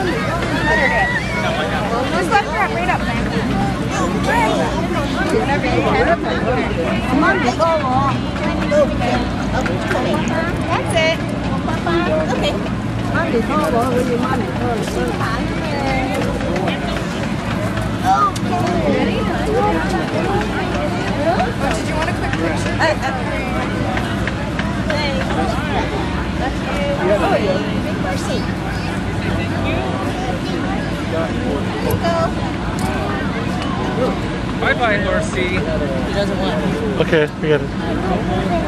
Just left or up, right up, man. Whenever go along. That's Oh, you. Want a quick Bye bye, horsey. He doesn't want. Okay, we got it.